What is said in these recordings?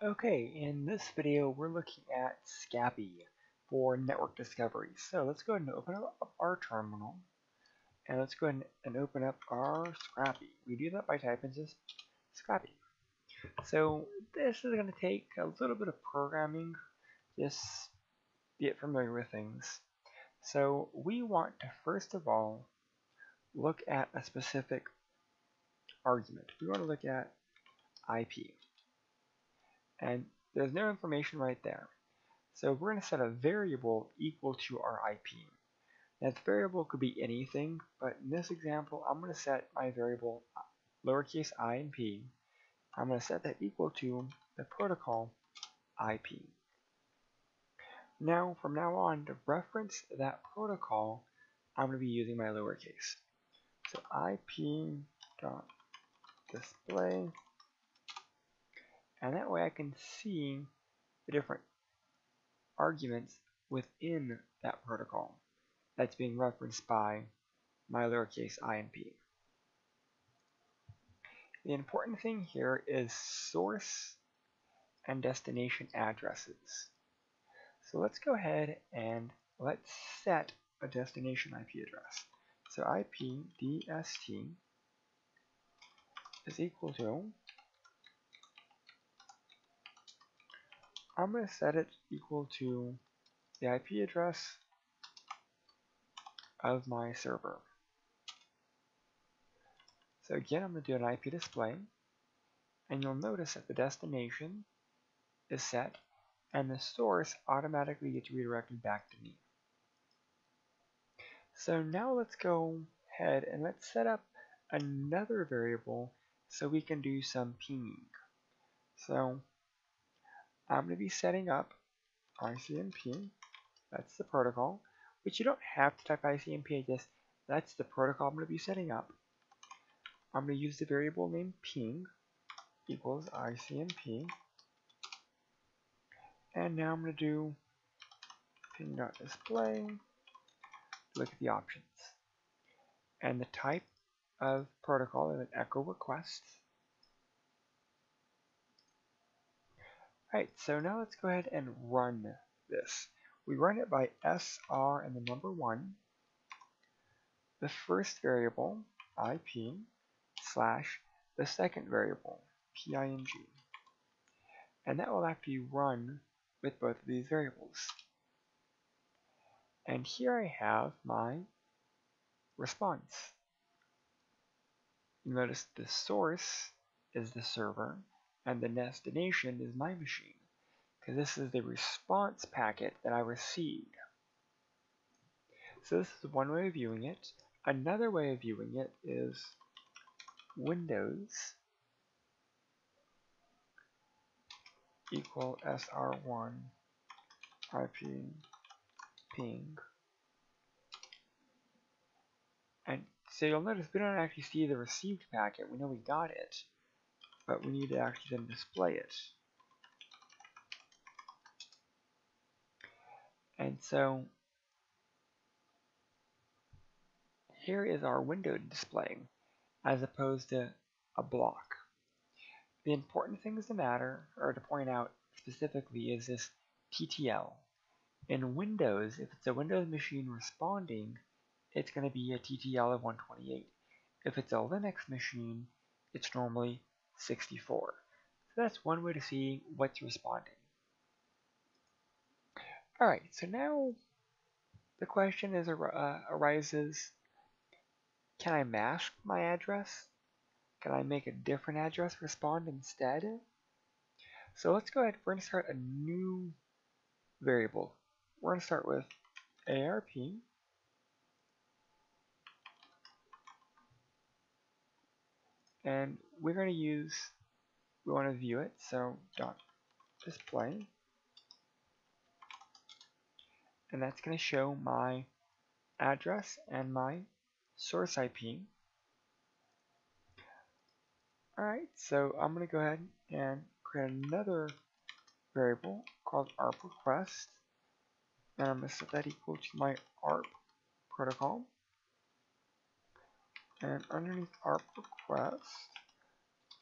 Okay, in this video we're looking at Scapy for network discovery. So let's go ahead and open up our terminal and let's go ahead and open up our Scapy. We do that by typing just Scapy. So this is going to take a little bit of programming, just get familiar with things. So we want to first of all look at a specific argument. We want to look at IP and there's no information right there. So we're going to set a variable equal to our IP. Now That variable could be anything, but in this example, I'm going to set my variable lowercase i and p. I'm going to set that equal to the protocol IP. Now, from now on, to reference that protocol, I'm going to be using my lowercase. So IP dot display and that way I can see the different arguments within that protocol that's being referenced by my lowercase i and p. The important thing here is source and destination addresses. So let's go ahead and let's set a destination IP address. So IP DST is equal to I'm going to set it equal to the IP address of my server. So again, I'm going to do an IP display, and you'll notice that the destination is set, and the source automatically gets redirected back to me. So now let's go ahead and let's set up another variable so we can do some pinging. So I'm going to be setting up ICMP. That's the protocol, which you don't have to type ICMP, I guess that's the protocol I'm going to be setting up. I'm going to use the variable name ping equals ICMP. And now I'm going to do ping.display, look at the options. And the type of protocol is an echo request. Alright, so now let's go ahead and run this. We run it by sr and the number 1, the first variable, ip, slash the second variable, ping. And that will actually run with both of these variables. And here I have my response. You notice the source is the server, and the destination is my machine because this is the response packet that I received. So this is one way of viewing it. Another way of viewing it is Windows equal sr1 IP ping. And so you'll notice we don't actually see the received packet. We know we got it but we need to actually then display it. And so here is our window displaying as opposed to a block. The important things to matter or to point out specifically is this TTL. In Windows, if it's a Windows machine responding, it's going to be a TTL of 128. If it's a Linux machine, it's normally 64. So that's one way to see what's responding. Alright, so now the question is uh, arises, can I mask my address? Can I make a different address respond instead? So let's go ahead, we're going to start a new variable. We're going to start with ARP we're going to use we want to view it so dot display. And that's going to show my address and my source IP alright so I'm going to go ahead and create another variable called ARP request. And I'm going to set that equal to my ARP protocol and underneath ARP request,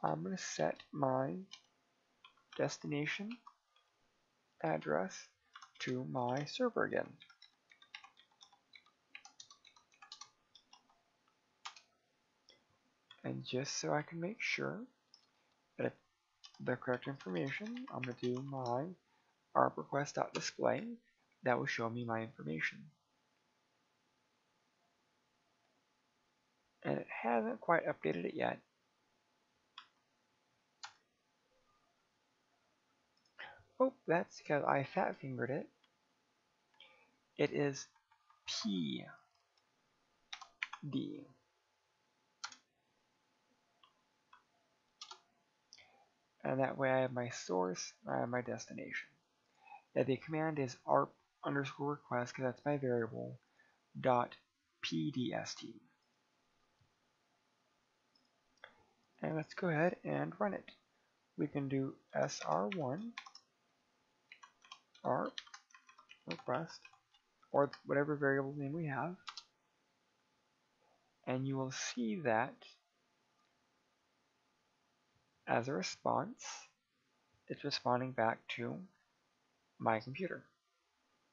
I'm going to set my destination address to my server again. And just so I can make sure that the correct information, I'm going to do my ARP request.display. That will show me my information. And it hasn't quite updated it yet. Oh, that's because I fat fingered it. It is P D. And that way I have my source, I have my destination. Now the command is arp underscore request, because that's my variable, dot pdst. And let's go ahead and run it. We can do sr1 arp request, or whatever variable name we have, and you will see that as a response, it's responding back to my computer,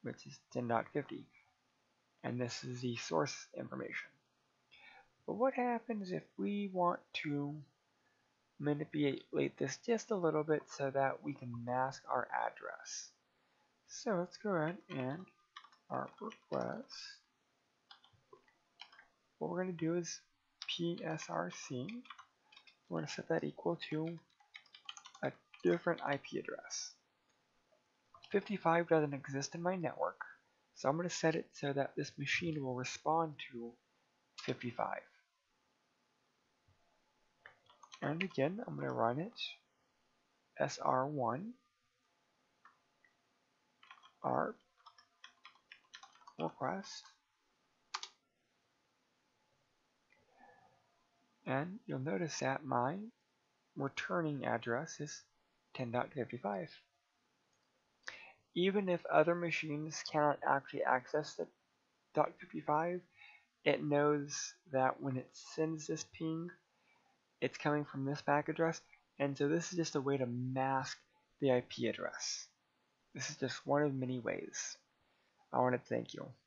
which is 10.50. And this is the source information. But what happens if we want to manipulate this just a little bit so that we can mask our address? So let's go ahead and arp request. What we're going to do is PSRC we're going to set that equal to a different IP address. 55 doesn't exist in my network, so I'm going to set it so that this machine will respond to 55. And again, I'm going to run it. Sr1 arp request. And you'll notice that my returning address is 10.55. Even if other machines cannot actually access the .55, it knows that when it sends this ping, it's coming from this MAC address, and so this is just a way to mask the IP address. This is just one of many ways. I want to thank you.